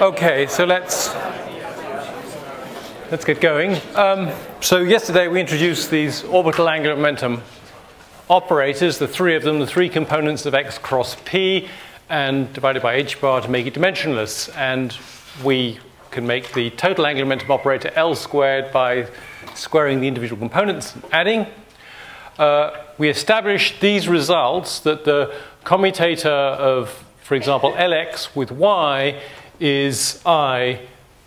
Okay, so let's let's get going. Um, so yesterday we introduced these orbital angular momentum operators, the three of them, the three components of x cross p, and divided by h bar to make it dimensionless. And we can make the total angular momentum operator L squared by squaring the individual components and adding. Uh, we established these results that the commutator of, for example, Lx with y is i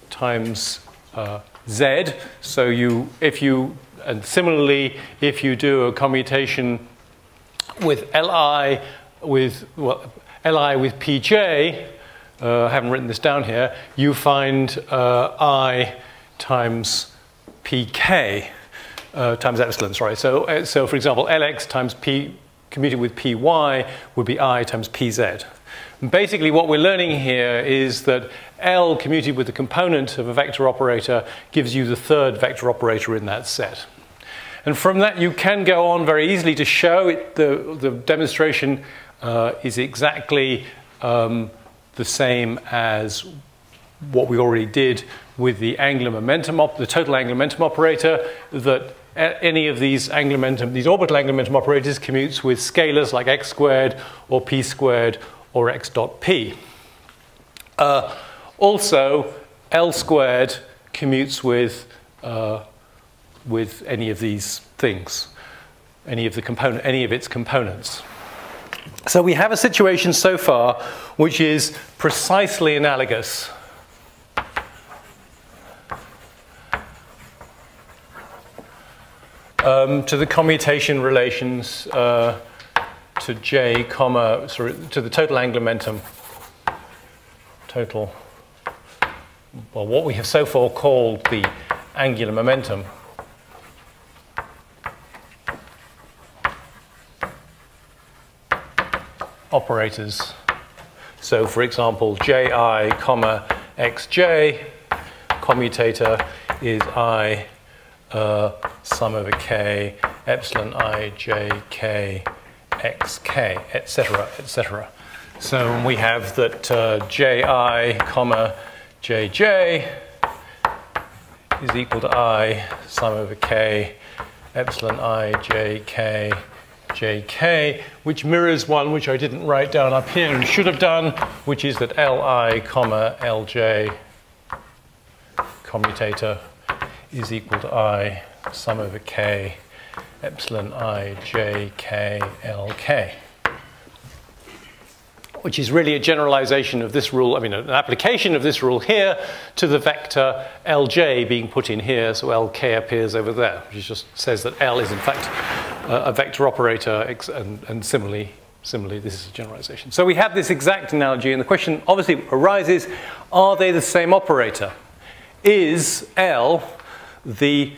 times uh, z. So you, if you, and similarly, if you do a commutation with Li with, well, Li with Pj, uh, I haven't written this down here, you find uh, I times pk uh, times epsilon, sorry. So, uh, so for example, Lx times p commuted with py would be I times pz. Basically what we're learning here is that L commuted with the component of a vector operator gives you the third vector operator in that set. And from that you can go on very easily to show it, the, the demonstration uh, is exactly um, the same as what we already did with the angular momentum, the total angular momentum operator, that any of these angular momentum, these orbital angular momentum operators commutes with scalars like x squared or p squared or x dot p. Uh, also, L squared commutes with, uh, with any of these things, any of, the component, any of its components. So we have a situation so far which is precisely analogous um, to the commutation relations uh, to J, comma, sorry, to the total angular momentum, total, well, what we have so far called the angular momentum. operators. So for example, ji, comma, xj, commutator is i uh, sum over k, epsilon i, j, k, x, k, etc., etc. So we have that uh, ji, comma, jj is equal to i sum over k, epsilon i, j, k, jk, which mirrors one which I didn't write down up here and should have done, which is that li, comma, lj commutator is equal to I sum over k epsilon i j k l k, which is really a generalization of this rule, I mean, an application of this rule here to the vector lj being put in here, so lk appears over there, which just says that L is in fact a vector operator, and, and similarly, similarly, this is a generalization. So we have this exact analogy, and the question obviously arises, are they the same operator? Is L the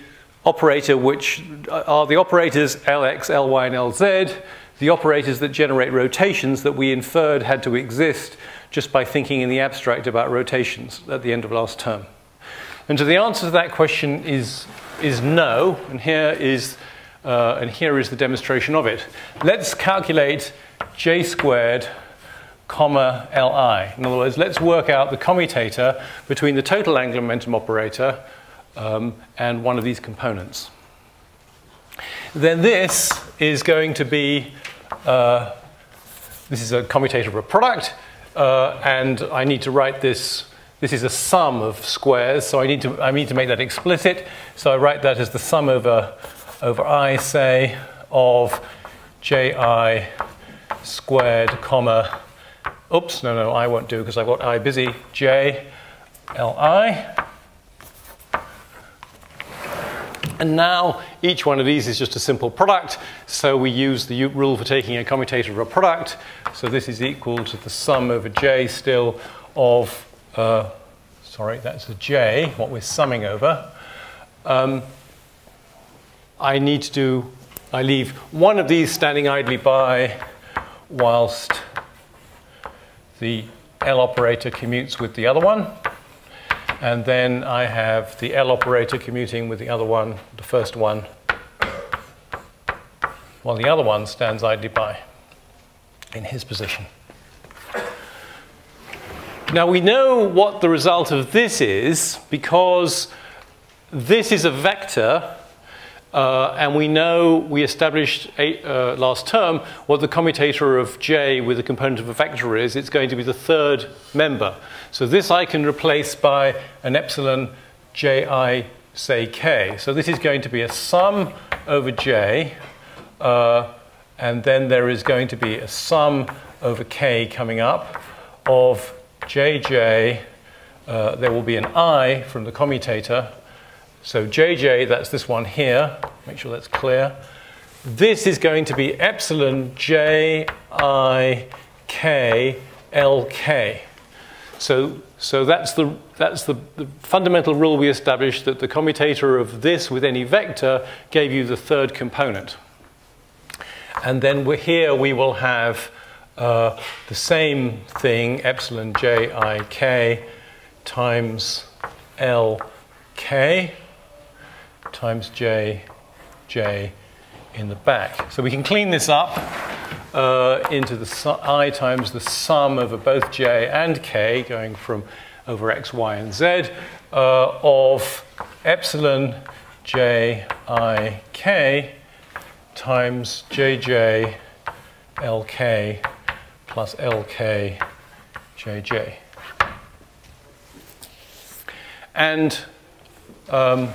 operator which are the operators Lx, Ly, and Lz, the operators that generate rotations that we inferred had to exist just by thinking in the abstract about rotations at the end of last term. And so the answer to that question is, is no, and here is, uh, and here is the demonstration of it. Let's calculate j squared comma li. In other words, let's work out the commutator between the total angular momentum operator um, and one of these components. Then this is going to be, uh, this is a commutator of a product, uh, and I need to write this, this is a sum of squares, so I need to, I need to make that explicit. So I write that as the sum over, over i, say, of ji squared, comma, oops, no, no, I won't do because I've got i busy, j, li, And now each one of these is just a simple product. So we use the rule for taking a commutator of a product. So this is equal to the sum over j still of, uh, sorry, that's a j, what we're summing over. Um, I need to do, I leave one of these standing idly by whilst the L operator commutes with the other one. And then I have the L operator commuting with the other one, the first one, while the other one stands idly by in his position. Now we know what the result of this is because this is a vector uh, and we know we established eight, uh, last term what the commutator of J with the component of a vector is. It's going to be the third member. So this I can replace by an epsilon Ji, say k. So this is going to be a sum over J, uh, and then there is going to be a sum over k coming up of Jj. Uh, there will be an i from the commutator so jj, that's this one here. Make sure that's clear. This is going to be epsilon j i k l k. So, so that's, the, that's the, the fundamental rule we established that the commutator of this with any vector gave you the third component. And then we're here we will have uh, the same thing, epsilon j i k times l k times j, j in the back. So we can clean this up uh, into the i times the sum over both j and k, going from over x, y, and z, uh, of epsilon j i k times jj lk plus lk jj. And um,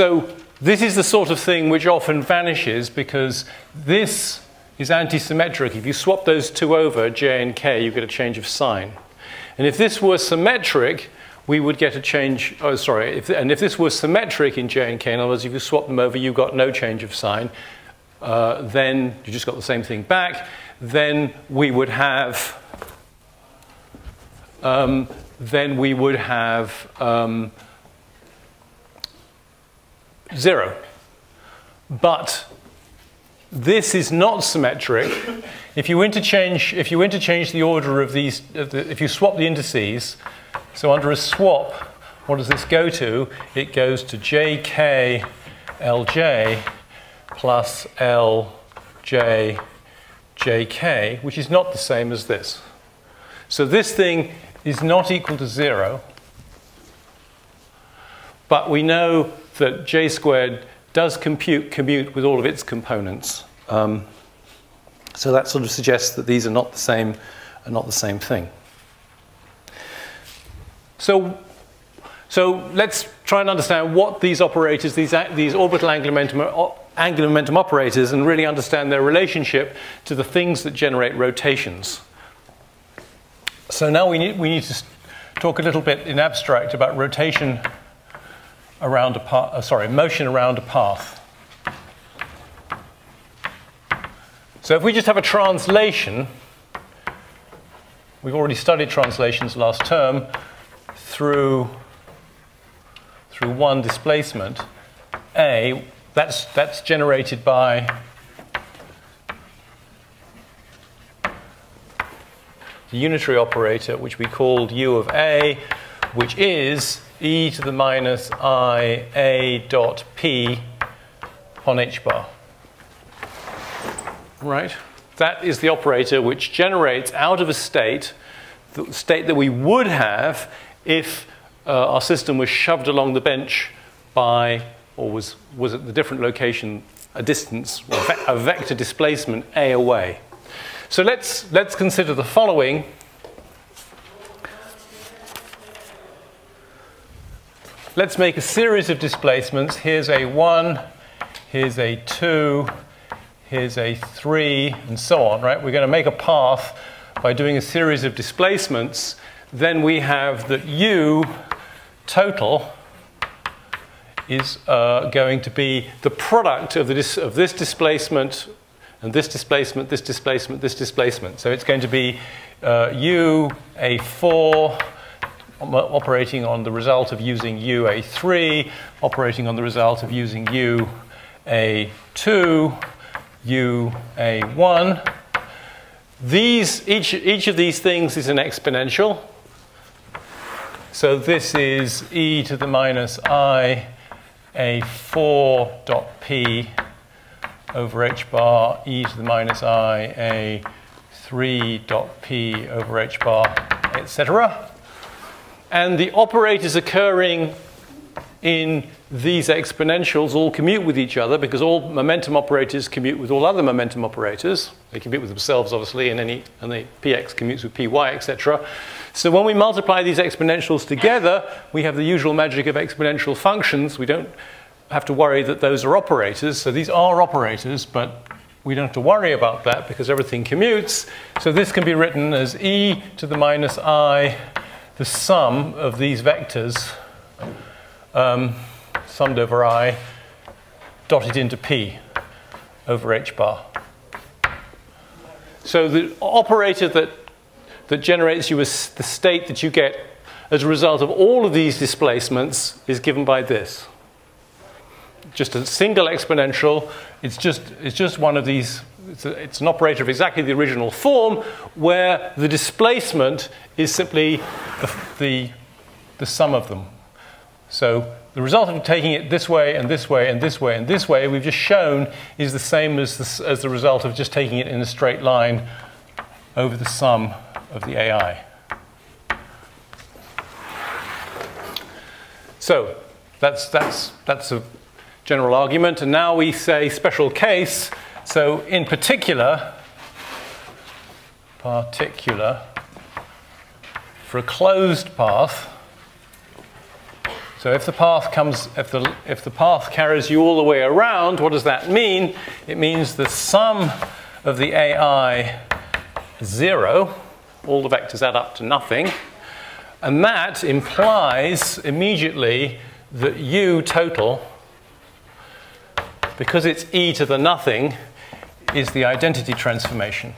So this is the sort of thing which often vanishes because this is anti-symmetric. If you swap those two over, j and k, you get a change of sign. And if this were symmetric, we would get a change, oh, sorry, if, and if this were symmetric in j and k, in other words, if you swap them over, you got no change of sign, uh, then you just got the same thing back, then we would have, um, then we would have um, zero. But this is not symmetric. If you interchange, if you interchange the order of these, if you swap the indices, so under a swap, what does this go to? It goes to jk lj plus lj jk, which is not the same as this. So this thing is not equal to zero, but we know that j squared does compute, commute with all of its components. Um, so that sort of suggests that these are not the same, are not the same thing. So, so let's try and understand what these operators, these, these orbital angular momentum, angular momentum operators, and really understand their relationship to the things that generate rotations. So now we need, we need to talk a little bit in abstract about rotation around a path, uh, sorry, motion around a path. So if we just have a translation, we've already studied translations last term through, through one displacement, A, that's, that's generated by the unitary operator, which we called U of A, which is e to the minus i a dot p on h bar. Right? That is the operator which generates out of a state, the state that we would have if uh, our system was shoved along the bench by, or was, was at the different location, a distance, a vector displacement a away. So let's, let's consider the following Let's make a series of displacements. Here's a 1, here's a 2, here's a 3, and so on, right? We're going to make a path by doing a series of displacements. Then we have that u total is uh, going to be the product of, of this displacement and this displacement, this displacement, this displacement. So it's going to be uh, u a 4 operating on the result of using UA3, operating on the result of using UA2, UA1. These, each, each of these things is an exponential. So this is e to the minus i a4 dot p over h bar e to the minus i a 3 dot p over h bar, etc. And the operators occurring in these exponentials all commute with each other because all momentum operators commute with all other momentum operators. They commute with themselves, obviously, and, any, and the px commutes with py, etc. So when we multiply these exponentials together, we have the usual magic of exponential functions. We don't have to worry that those are operators. So these are operators, but we don't have to worry about that because everything commutes. So this can be written as e to the minus i, the sum of these vectors um, summed over i, dotted into p over h bar. So the operator that, that generates you the state that you get as a result of all of these displacements is given by this. Just a single exponential. It's just, it's just one of these, it's, a, it's an operator of exactly the original form where the displacement is simply the, the, the sum of them. So the result of taking it this way and this way and this way and this way, we've just shown, is the same as the, as the result of just taking it in a straight line over the sum of the AI. So that's, that's, that's a general argument. And now we say special case. So in particular, particular, for a closed path, so if the path comes, if the, if the path carries you all the way around, what does that mean? It means the sum of the AI zero, All the vectors add up to nothing. And that implies immediately that u total, because it's e to the nothing, is the identity transformation.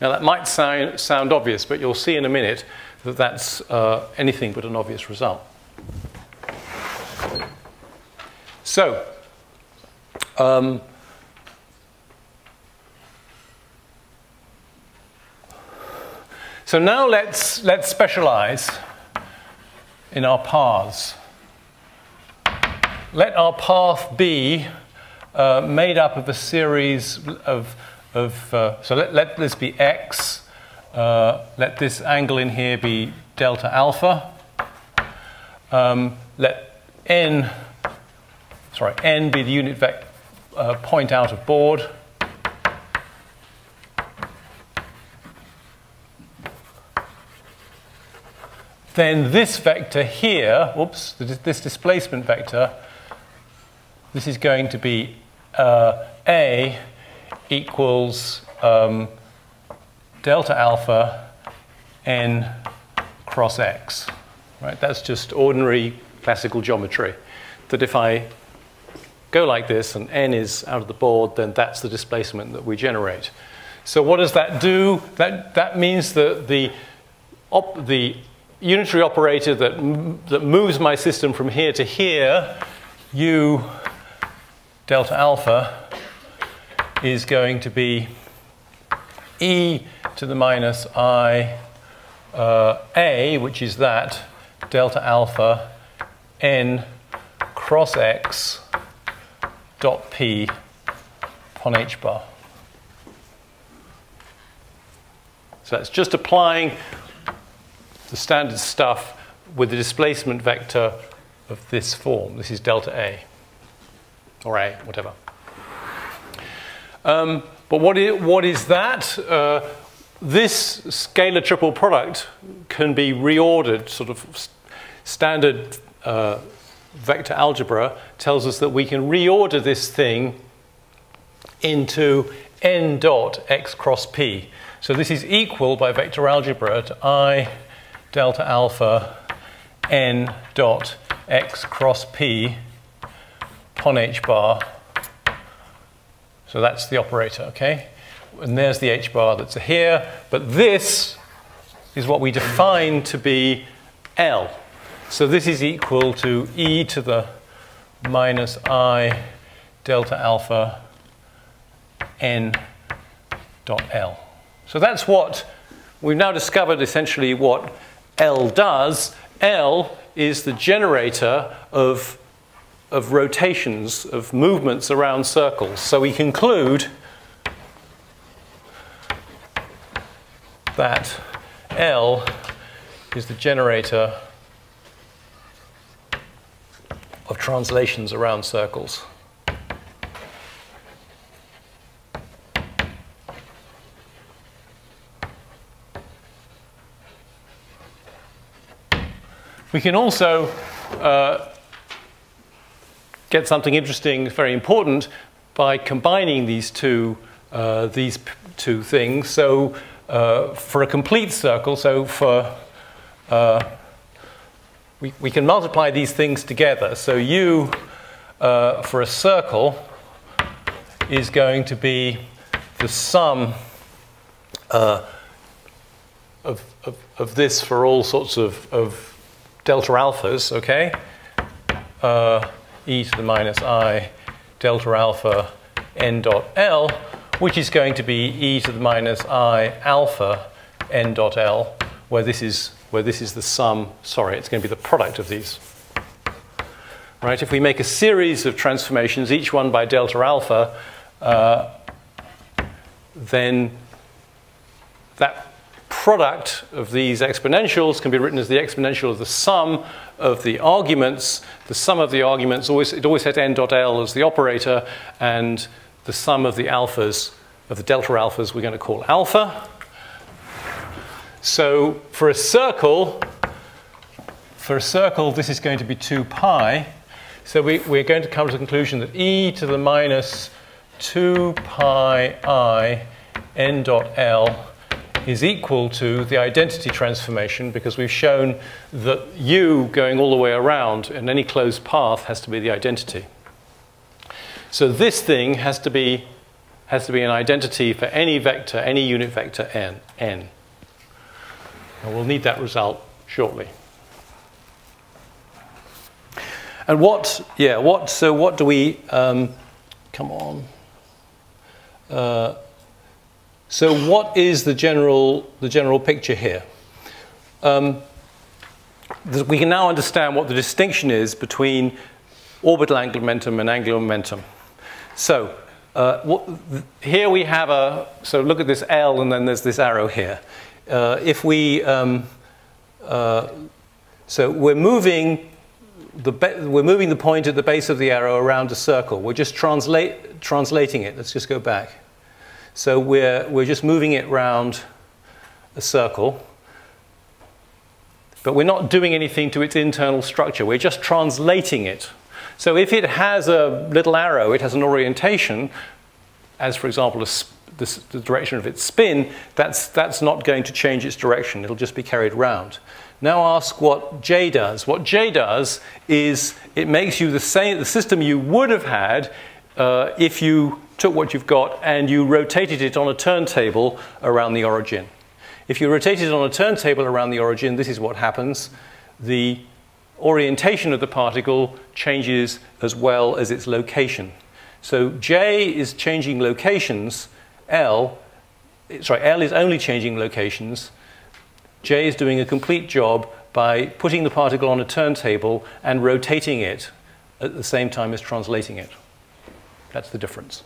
Now that might sound, sound obvious, but you'll see in a minute that that's uh, anything but an obvious result. So, um, so now let's, let's specialize in our paths. Let our path be uh, made up of a series of, of uh, so let, let this be x, uh, let this angle in here be delta alpha. Um, let n, sorry, n be the unit vector uh, point out of board. Then this vector here, whoops, this displacement vector, this is going to be uh, A equals um, delta alpha n cross x. Right? That's just ordinary classical geometry. That if I go like this and n is out of the board, then that's the displacement that we generate. So what does that do? That, that means that the, op, the unitary operator that, that moves my system from here to here, u delta alpha, is going to be e to the minus i uh, a, which is that delta alpha n cross x dot p upon h bar. So that's just applying the standard stuff with the displacement vector of this form. This is delta A, or A, whatever. Um, but what is, what is that? Uh, this scalar triple product can be reordered, sort of standard uh, vector algebra tells us that we can reorder this thing into n dot x cross p. So this is equal by vector algebra to i delta alpha n dot x cross p upon h bar so that's the operator, okay? And there's the h bar that's here. But this is what we define to be L. So this is equal to e to the minus i delta alpha n dot L. So that's what we've now discovered essentially what L does. L is the generator of of rotations, of movements around circles. So we conclude that L is the generator of translations around circles. We can also uh, get something interesting, very important, by combining these two, uh, these two things. So uh, for a complete circle, so for, uh, we, we can multiply these things together. So u uh, for a circle is going to be the sum uh, of, of, of, this for all sorts of, of delta alphas, okay? E to the minus i delta alpha n dot L, which is going to be e to the minus i alpha n dot L, where this is, where this is the sum, sorry, it's going to be the product of these. Right, if we make a series of transformations, each one by delta alpha, uh, then that product of these exponentials can be written as the exponential of the sum of the arguments. The sum of the arguments, always, it always had n dot L as the operator, and the sum of the alphas, of the delta alphas, we're going to call alpha. So for a circle, for a circle, this is going to be 2 pi. So we, we're going to come to the conclusion that e to the minus 2 pi i n dot L is equal to the identity transformation because we've shown that u going all the way around in any closed path has to be the identity. So this thing has to be, has to be an identity for any vector, any unit vector n. n. And we'll need that result shortly. And what, yeah, what, so what do we, um, come on. Uh, so what is the general, the general picture here? Um, we can now understand what the distinction is between orbital angular momentum and angular momentum. So uh, what, here we have a, so look at this L and then there's this arrow here. Uh, if we, um, uh, so we're moving the, we're moving the point at the base of the arrow around a circle. We're just translate, translating it. Let's just go back. So we're, we're just moving it round a circle, but we're not doing anything to its internal structure. We're just translating it. So if it has a little arrow, it has an orientation, as for example, a, the, the direction of its spin, that's, that's not going to change its direction. It'll just be carried round. Now ask what J does. What J does is it makes you the same, the system you would have had uh, if you took what you've got and you rotated it on a turntable around the origin. If you rotate it on a turntable around the origin, this is what happens. The orientation of the particle changes as well as its location. So J is changing locations, L, sorry, L is only changing locations. J is doing a complete job by putting the particle on a turntable and rotating it at the same time as translating it. That's the difference.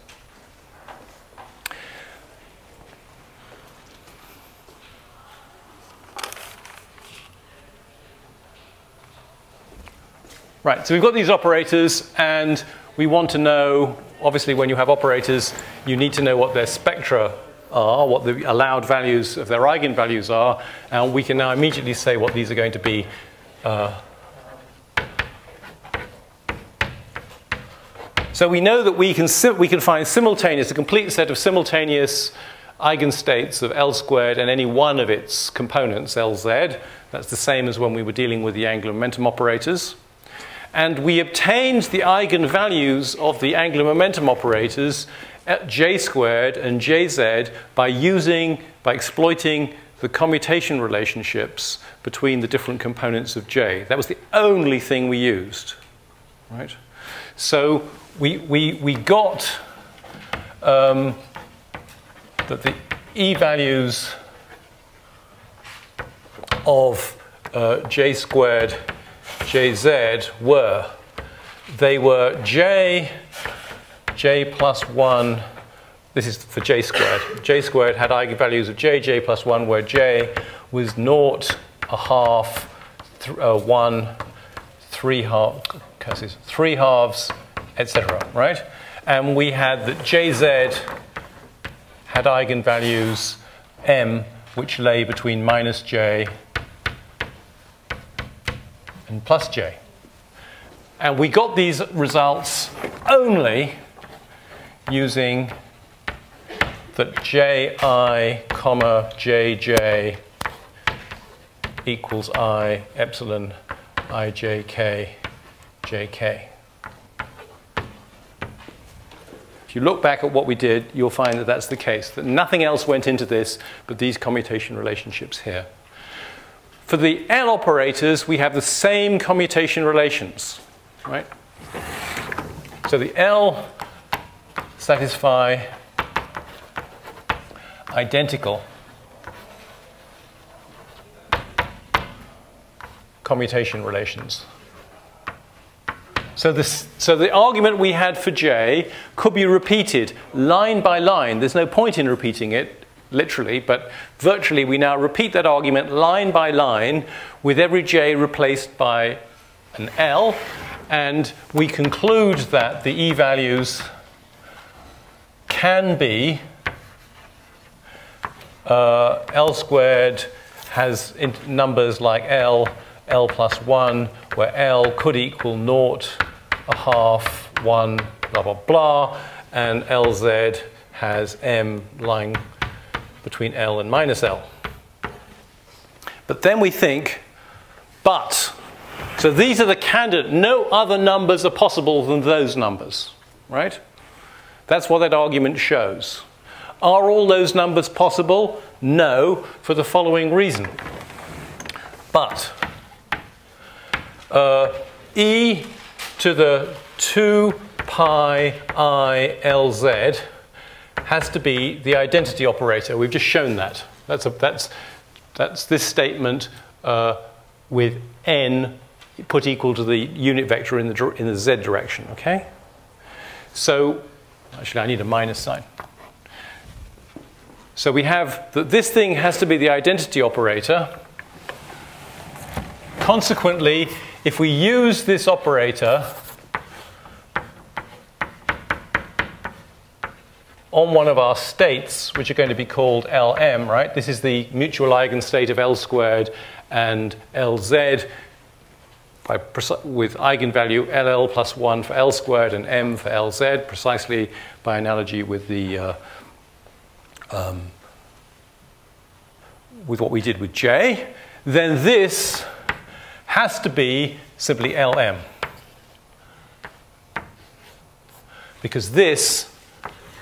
Right, so we've got these operators, and we want to know, obviously, when you have operators, you need to know what their spectra are, what the allowed values of their eigenvalues are, and we can now immediately say what these are going to be. Uh, so we know that we can, we can find simultaneous, a complete set of simultaneous eigenstates of L squared and any one of its components, Lz. That's the same as when we were dealing with the angular momentum operators. And we obtained the eigenvalues of the angular momentum operators at j squared and jz by using, by exploiting the commutation relationships between the different components of j. That was the only thing we used, right? So we, we, we got um, that the e values of uh, j squared Jz were. They were J, J plus 1. this is for j squared. j squared had eigenvalues of j, j plus 1, where j was naught, a half, th uh, 1, 3 half, curses, 3 halves, etc., right? And we had that jz had eigenvalues m, which lay between minus j and plus j. And we got these results only using that ji comma jj equals i epsilon ijk jk. If you look back at what we did, you'll find that that's the case, that nothing else went into this but these commutation relationships here. For the L operators, we have the same commutation relations, right? So the L satisfy identical commutation relations. So, this, so the argument we had for J could be repeated line by line. There's no point in repeating it literally, but virtually we now repeat that argument line by line with every J replaced by an L, and we conclude that the E values can be uh, L squared has numbers like L, L plus 1, where L could equal naught, a half, 1, blah, blah, blah, and LZ has M lying between L and minus L. But then we think, but, so these are the candidate, no other numbers are possible than those numbers, right? That's what that argument shows. Are all those numbers possible? No, for the following reason. But uh, e to the 2 pi i lz has to be the identity operator. We've just shown that. That's, a, that's, that's this statement uh, with n put equal to the unit vector in the, in the z direction, okay? So, actually I need a minus sign. So we have that this thing has to be the identity operator. Consequently, if we use this operator on one of our states, which are going to be called Lm, right? This is the mutual eigenstate of L squared and Lz with eigenvalue LL plus 1 for L squared and M for Lz, precisely by analogy with the uh, um, with what we did with J, then this has to be simply Lm. Because this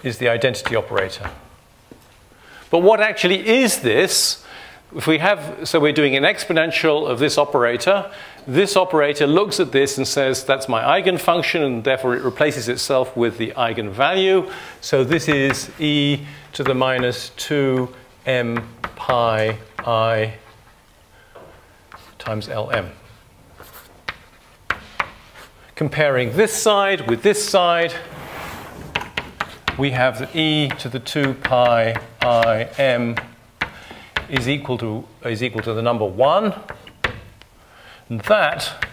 is the identity operator. But what actually is this? If we have, so we're doing an exponential of this operator. This operator looks at this and says, that's my eigenfunction, and therefore it replaces itself with the eigenvalue. So this is e to the minus 2 m pi i times lm. Comparing this side with this side, we have that e to the 2 pi i m is equal to, is equal to the number 1. And that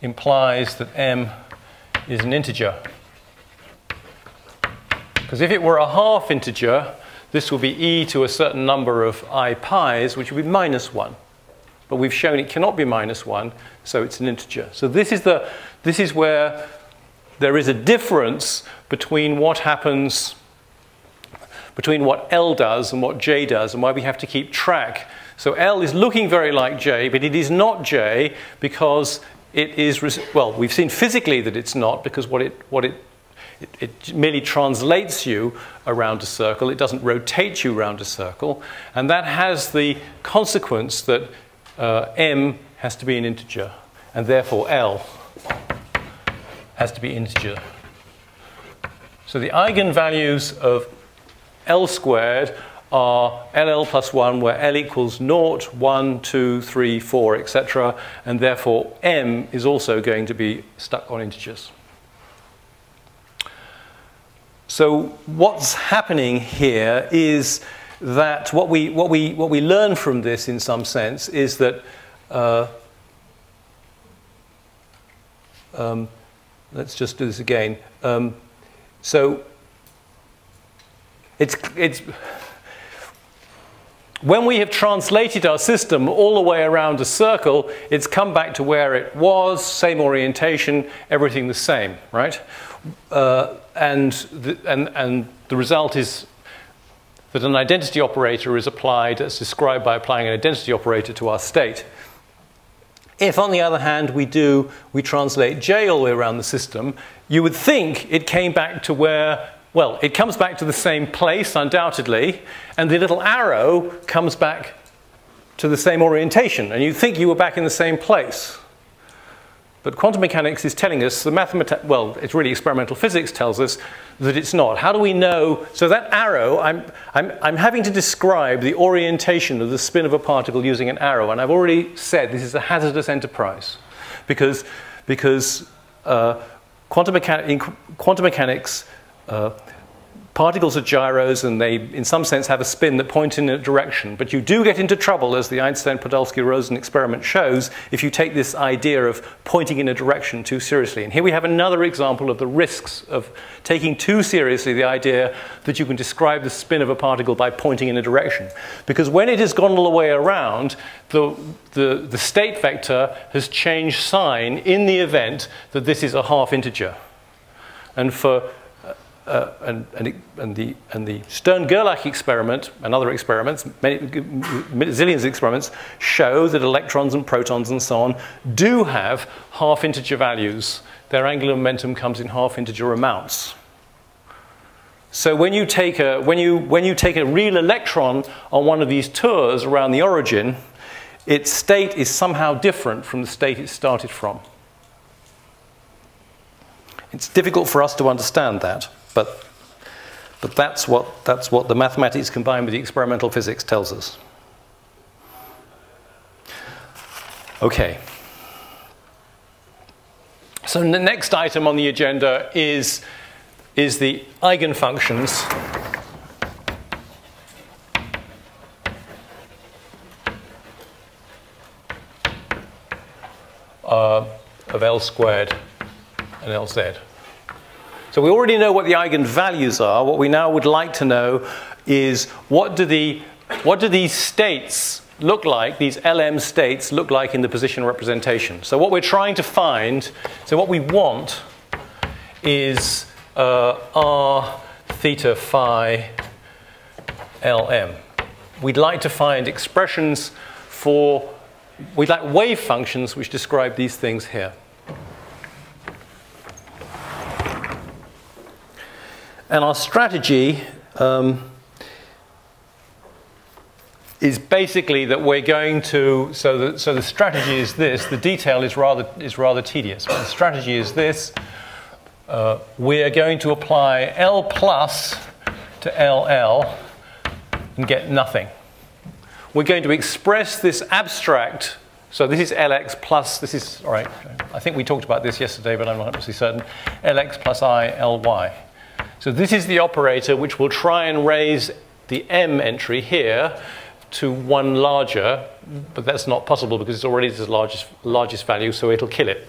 implies that m is an integer. Because if it were a half integer, this will be e to a certain number of i pi's, which would be minus 1. But we've shown it cannot be minus 1, so it's an integer. So this is, the, this is where there is a difference between what happens, between what L does and what J does, and why we have to keep track. So L is looking very like J, but it is not J because it is, well, we've seen physically that it's not because what it, what it it, it, merely translates you around a circle. It doesn't rotate you around a circle. And that has the consequence that uh, m has to be an integer. And therefore L has to be integer. So the eigenvalues of L squared are LL plus 1, where L equals 0, 1, 2, 3, 4, etc. And therefore M is also going to be stuck on integers. so what's happening here is that what we, what we, what we learn from this in some sense is that uh, um, let's just do this again. Um, so it's, it's, when we have translated our system all the way around a circle, it's come back to where it was, same orientation, everything the same, right? Uh, and, the, and, and the result is that an identity operator is applied as described by applying an identity operator to our state. If, on the other hand, we do, we translate J all the way around the system, you would think it came back to where, well, it comes back to the same place, undoubtedly, and the little arrow comes back to the same orientation, and you think you were back in the same place. But quantum mechanics is telling us, the mathematics, well, it's really experimental physics tells us that it's not. How do we know? So that arrow, I'm, I'm, I'm having to describe the orientation of the spin of a particle using an arrow, and I've already said this is a hazardous enterprise because, because uh, quantum, in quantum mechanics, uh, Particles are gyros and they, in some sense, have a spin that points in a direction. But you do get into trouble, as the Einstein-Podolsky-Rosen experiment shows, if you take this idea of pointing in a direction too seriously. And here we have another example of the risks of taking too seriously the idea that you can describe the spin of a particle by pointing in a direction. Because when it has gone all the way around, the, the, the state vector has changed sign in the event that this is a half integer. And for uh, and, and, and, the, and the Stern-Gerlach experiment and other experiments, many, zillions of experiments, show that electrons and protons and so on do have half integer values. Their angular momentum comes in half integer amounts. So when you take a, when you, when you take a real electron on one of these tours around the origin, its state is somehow different from the state it started from. It's difficult for us to understand that. But, but that's, what, that's what the mathematics combined with the experimental physics tells us. Okay. So the next item on the agenda is, is the eigenfunctions. Uh, of L squared and Lz. So we already know what the eigenvalues are. What we now would like to know is what do, the, what do these states look like, these LM states look like in the position representation. So what we're trying to find, so what we want is uh, R theta phi LM. We'd like to find expressions for, we'd like wave functions which describe these things here. And our strategy um, is basically that we're going to, so the, so the strategy is this, the detail is rather, is rather tedious, but the strategy is this. Uh, we are going to apply L plus to LL and get nothing. We're going to express this abstract, so this is Lx plus, this is, all right, I think we talked about this yesterday, but I'm not absolutely certain, Lx plus I Ly. So this is the operator which will try and raise the m entry here to one larger, but that's not possible because it's already the largest, largest value, so it'll kill it.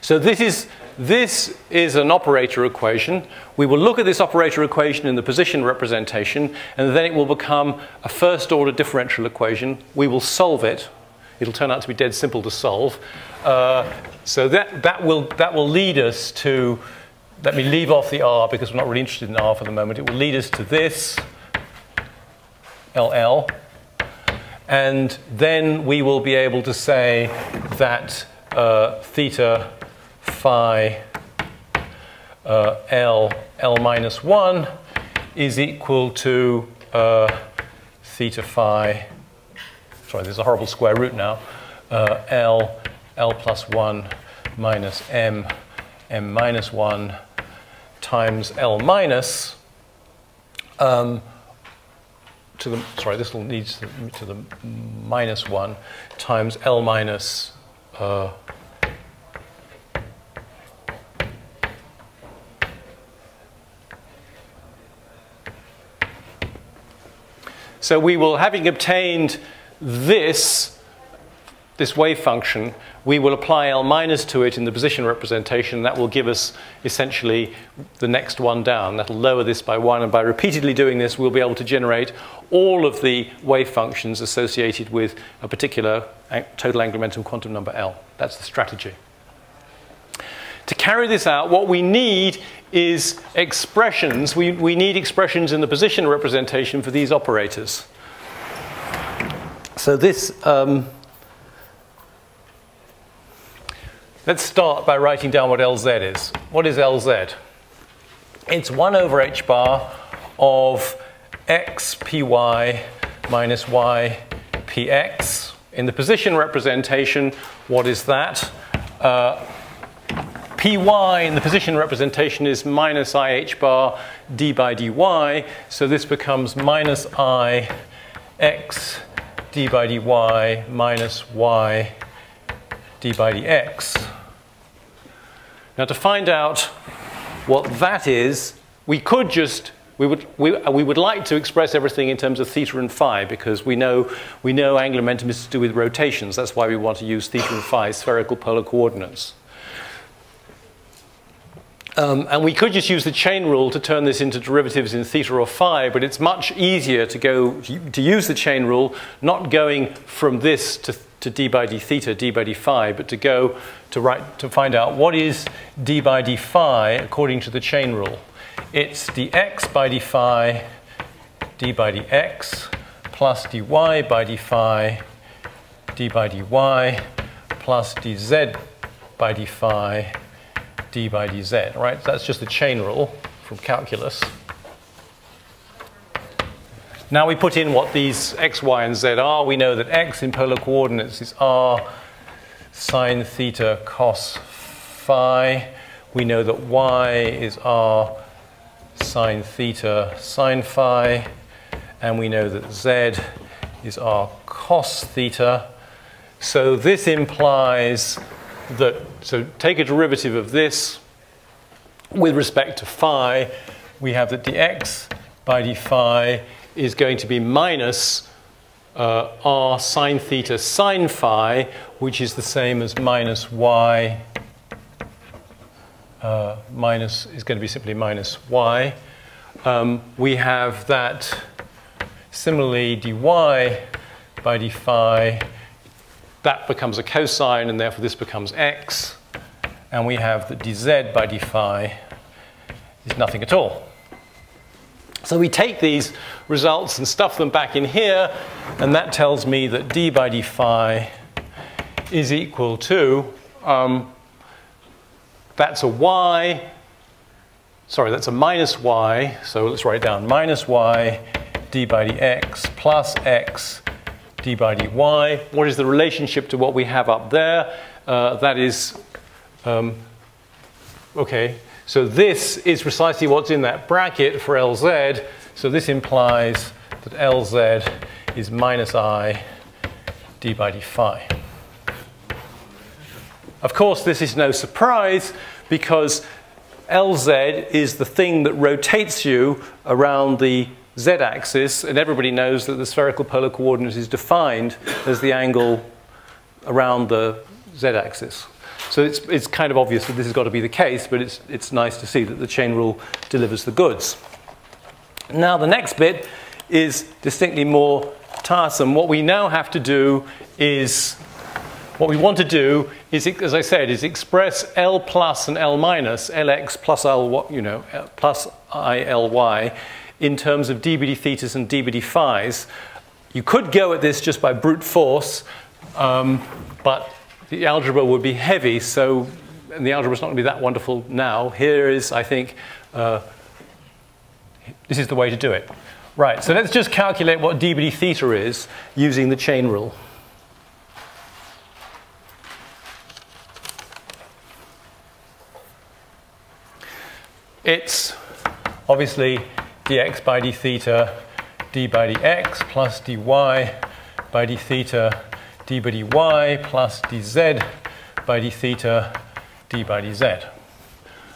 So this is, this is an operator equation. We will look at this operator equation in the position representation, and then it will become a first order differential equation. We will solve it. It'll turn out to be dead simple to solve. Uh, so that, that, will, that will lead us to let me leave off the R because we're not really interested in R for the moment. It will lead us to this, LL. And then we will be able to say that uh, theta phi uh, L, L minus 1 is equal to uh, theta phi, sorry, there's a horrible square root now, uh, L, L plus 1 minus M, m minus 1 times L minus um, to the, sorry, this will lead to the, to the minus 1 times L minus uh, So we will, having obtained this, this wave function, we will apply L minus to it in the position representation. That will give us essentially the next one down. That'll lower this by one, and by repeatedly doing this, we'll be able to generate all of the wave functions associated with a particular total angular momentum quantum number L. That's the strategy. To carry this out, what we need is expressions. We, we need expressions in the position representation for these operators. So this, um, let's start by writing down what LZ is. What is LZ? It's 1 over h bar of x py minus y px. In the position representation, what is that? Uh, py in the position representation is minus i h bar d by dy, so this becomes minus i x d by dy minus y d by dx. Now to find out what that is, we could just we would, we, we would like to express everything in terms of theta and phi because we know, we know angular momentum is to do with rotations. That's why we want to use theta and phi, spherical polar coordinates. Um, and we could just use the chain rule to turn this into derivatives in theta or phi, but it's much easier to go to use the chain rule, not going from this to, to d by d theta, d by d phi, but to go to write to find out what is d by d phi according to the chain rule. It's dx by d phi, d by dx, plus dy by d phi, d by dy, plus dz by d phi, d by dz, right? That's just the chain rule from calculus. Now we put in what these x, y, and z are. We know that x in polar coordinates is r sine theta cos phi. We know that y is r sine theta sine phi. And we know that z is r cos theta. So this implies that, so take a derivative of this with respect to phi, we have that dx by d phi is going to be minus uh, r sine theta sine phi, which is the same as minus y, uh, minus, is going to be simply minus y. Um, we have that similarly dy by d phi that becomes a cosine, and therefore this becomes x. And we have that dz by d phi is nothing at all. So we take these results and stuff them back in here, and that tells me that d by d phi is equal to, um, that's a y, sorry, that's a minus y, so let's write down minus y d by dx plus x d by dy. What is the relationship to what we have up there? Uh, that is, um, okay, so this is precisely what's in that bracket for Lz. So this implies that Lz is minus i d by d phi. Of course, this is no surprise because Lz is the thing that rotates you around the z-axis, and everybody knows that the spherical polar coordinate is defined as the angle around the z-axis. So it's, it's kind of obvious that this has got to be the case, but it's, it's nice to see that the chain rule delivers the goods. Now the next bit is distinctly more tiresome. What we now have to do is, what we want to do is, as I said, is express L plus and L minus, Lx plus L, you know, plus ILy in terms of d by d thetas and d by d phis. You could go at this just by brute force, um, but the algebra would be heavy, so and the algebra is not going to be that wonderful now. Here is, I think, uh, this is the way to do it. Right, so let's just calculate what d by d theta is using the chain rule. It's obviously dx by d theta d by dx plus dy by d theta d by dy plus dz by d theta d by dz.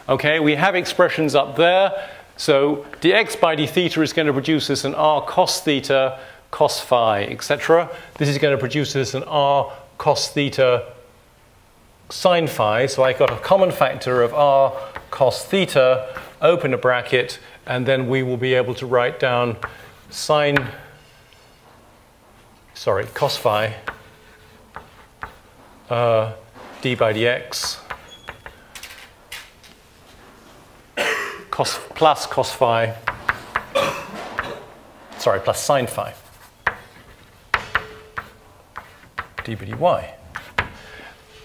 Okay, we have expressions up there. So dx by d theta is going to produce us an r cos theta cos phi, etc. This is going to produce us an r cos theta sine phi. So I got a common factor of r cos theta, open a bracket, and then we will be able to write down sine, sorry, cos phi uh, d by dx cos plus cos phi, sorry, plus sine phi d by dy.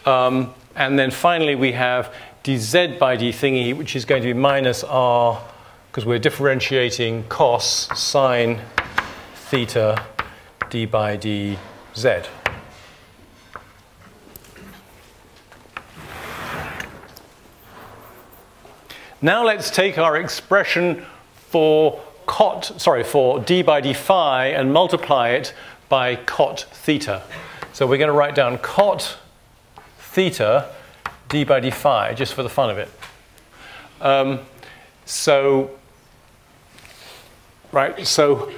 Um, and then finally we have dz by d thingy, which is going to be minus r, because we're differentiating cos sine theta d by dz. Now let's take our expression for cot, sorry, for d by d phi and multiply it by cot theta. So we're going to write down cot theta d by d phi, just for the fun of it. Um, so, right, so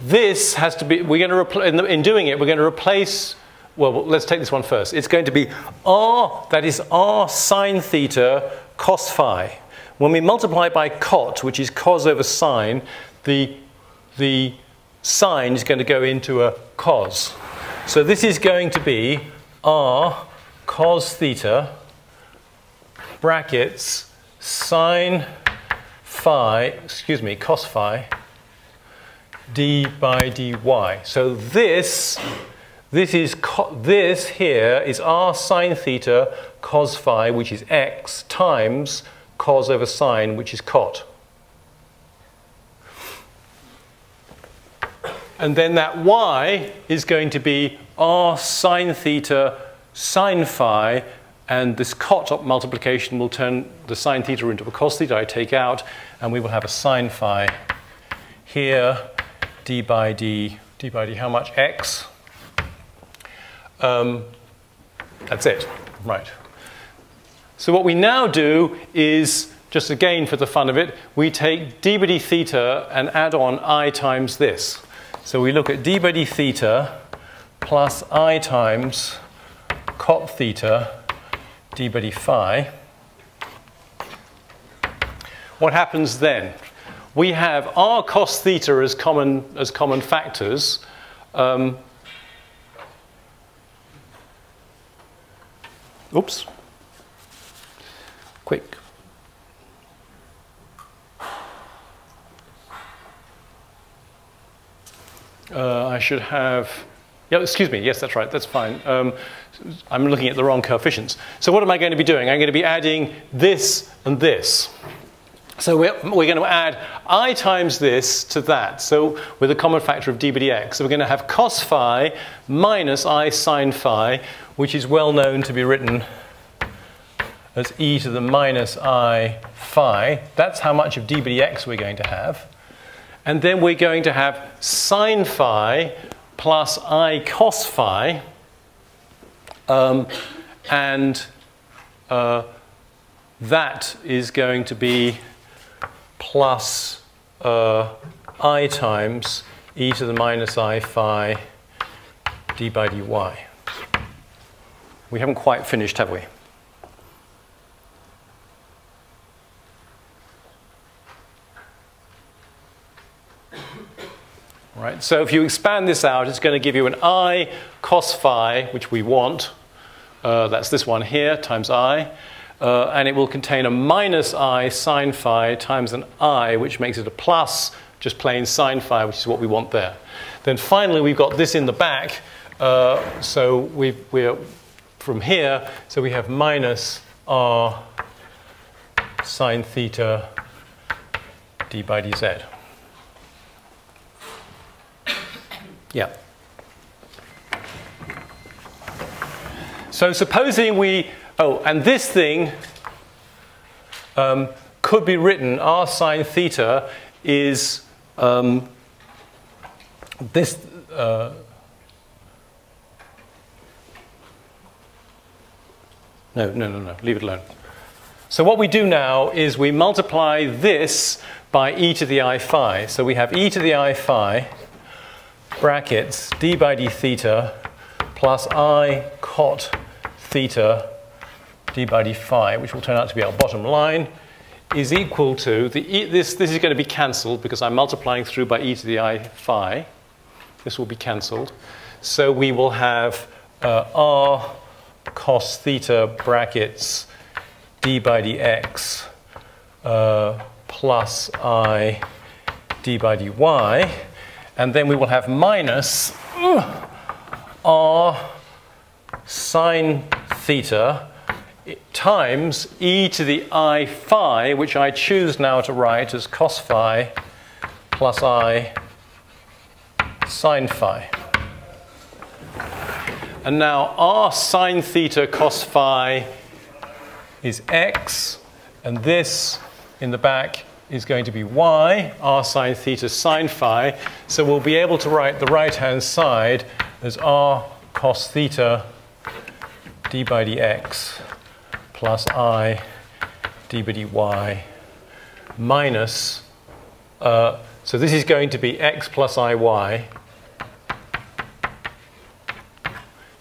this has to be, we're going to, in, the, in doing it, we're going to replace well, let's take this one first. It's going to be r, that is r sine theta cos phi. When we multiply by cot, which is cos over sine, the, the sine is going to go into a cos. So this is going to be r cos theta brackets sine phi, excuse me, cos phi d by dy. So this this is this here is r sine theta cos phi, which is x, times cos over sine, which is cot. And then that y is going to be r sine theta sine phi, and this cot multiplication will turn the sine theta into a cos theta I take out, and we will have a sine phi here, d by d, d by d, how much? x um, that's it, right. So what we now do is, just again for the fun of it, we take d by d theta and add on i times this. So we look at d by d theta plus i times cot theta d by d phi. What happens then? We have r cos theta as common, as common factors. Um, Oops. Quick. Uh, I should have, yeah, excuse me, yes, that's right, that's fine. Um, I'm looking at the wrong coefficients. So what am I going to be doing? I'm going to be adding this and this. So we're, we're, going to add i times this to that, so with a common factor of d by dx. So we're going to have cos phi minus i sine phi, which is well known to be written as e to the minus i phi. That's how much of d by dx we're going to have. And then we're going to have sine phi plus i cos phi. Um, and uh, that is going to be plus uh, i times e to the minus i phi d by dy. We haven't quite finished, have we? Right? So if you expand this out, it's going to give you an i cos phi, which we want. Uh, that's this one here, times i. Uh, and it will contain a minus i sine phi times an i, which makes it a plus just plain sine phi, which is what we want there. Then finally, we've got this in the back. Uh, so we we're from here, so we have minus r sine theta d by dz. Yeah. So supposing we, oh, and this thing um, could be written, r sine theta is um, this, uh, no, no, no, no, leave it alone. So what we do now is we multiply this by e to the i phi. So we have e to the i phi brackets d by d theta plus i cot theta d by d phi, which will turn out to be our bottom line, is equal to, the e, this, this is going to be cancelled because I'm multiplying through by e to the i phi. This will be cancelled. So we will have uh, r cos theta brackets d by dx uh, plus i d by dy. And then we will have minus uh, r sine theta times e to the i phi, which I choose now to write as cos phi plus i sine phi. And now r sine theta cos phi is x, and this in the back is going to be y, r sine theta sine phi. So we'll be able to write the right-hand side as r cos theta d by dx plus i d by dy minus, uh, so this is going to be x plus iy.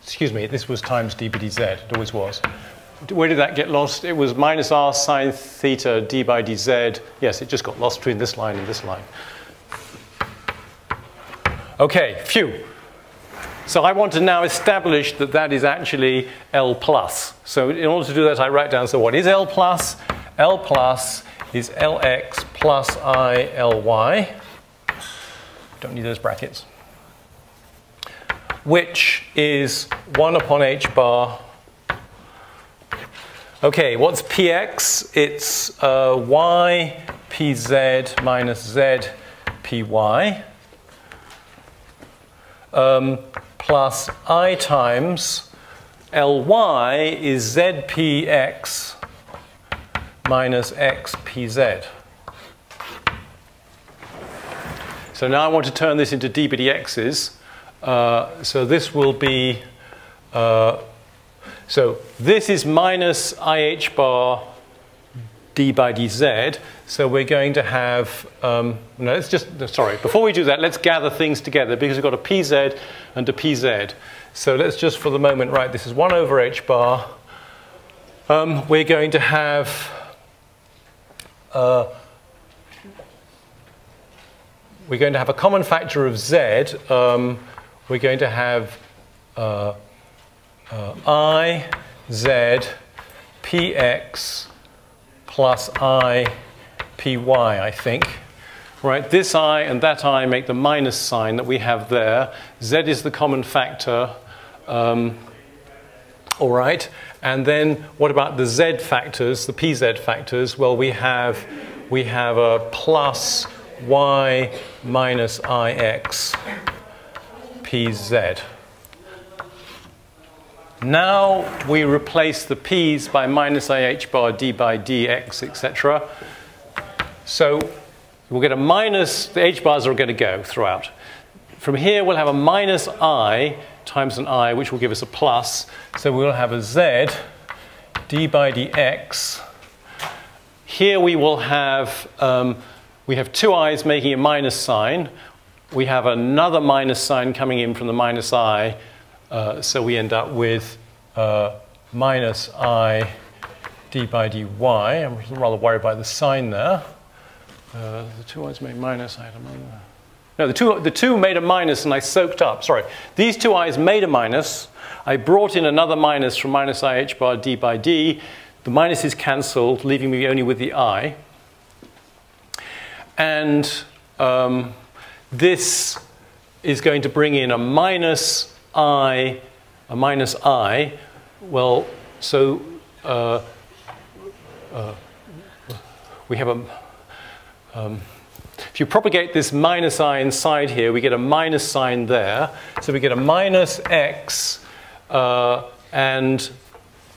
Excuse me, this was times d by dz, it always was. Where did that get lost? It was minus r sine theta d by dz. Yes, it just got lost between this line and this line. Okay, phew. So I want to now establish that that is actually L plus. So in order to do that, I write down, so what is L plus? L plus is Lx plus I Ly. Don't need those brackets. Which is 1 upon h bar. Okay, what's px? It's uh, y pz minus z py. Um, plus i times Ly is zpx minus xpz. So now I want to turn this into d by dx's. Uh, so this will be, uh, so this is minus ih bar d by dz. So we're going to have, um, no, let's just, sorry, before we do that, let's gather things together because we've got a pz and a pz. So let's just for the moment write this is 1 over h bar. Um, we're going to have uh, we're going to have a common factor of z. Um, we're going to have uh, uh, i z px plus i py, I think. Right, this i and that i make the minus sign that we have there. z is the common factor. Um, all right, and then what about the z factors, the pz factors? Well, we have, we have a plus y minus ix pz. Now we replace the p's by minus ih bar d by dx, etc. So we'll get a minus, the h bars are going to go throughout. From here we'll have a minus i times an i, which will give us a plus. So we'll have a z d by dx. Here we will have, um, we have two i's making a minus sign. We have another minus sign coming in from the minus i, uh, so we end up with uh, minus i d by dy. I'm rather worried by the sign there. Uh, the two i's made minus, I. No, the two, the two made a minus and I soaked up. Sorry. These two i's made a minus. I brought in another minus from minus i h bar d by d. The minus is cancelled, leaving me only with the i. And um, this is going to bring in a minus i, a minus i. Well, so uh, uh, we have a um, if you propagate this minus i inside here, we get a minus sign there. So we get a minus x, uh, and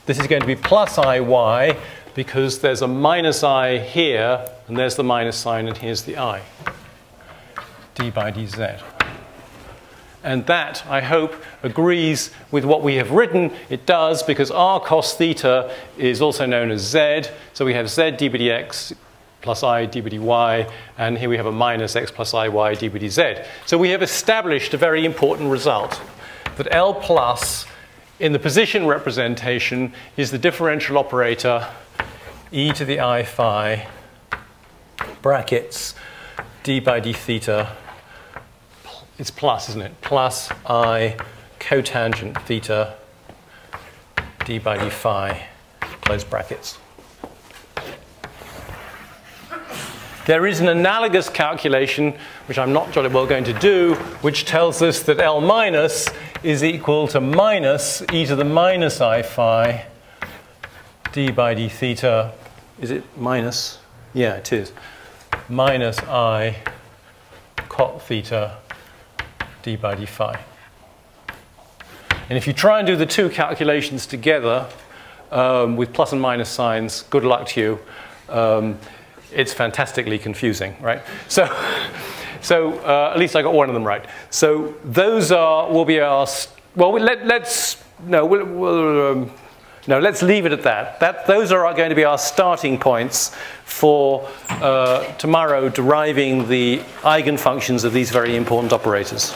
this is going to be plus iy because there's a minus i here, and there's the minus sign, and here's the i, d by dz. And that, I hope, agrees with what we have written. It does because r cos theta is also known as z. So we have z d by dx plus i d by dy, and here we have a minus x plus i y d by dz. So we have established a very important result, that L plus in the position representation is the differential operator e to the i phi brackets d by d theta it's plus, isn't it? Plus i cotangent theta d by d phi, close brackets. There is an analogous calculation, which I'm not jolly well going to do, which tells us that L minus is equal to minus e to the minus i phi d by d theta. Is it minus? Yeah, it is. Minus i cot theta d by d phi. And if you try and do the two calculations together um, with plus and minus signs, good luck to you. Um, it's fantastically confusing, right? So, so uh, at least I got one of them right. So those are will be our well. Let, us no. We'll, we'll, um, no, let's leave it at that. that those are going to be our starting points for uh, tomorrow deriving the eigenfunctions of these very important operators.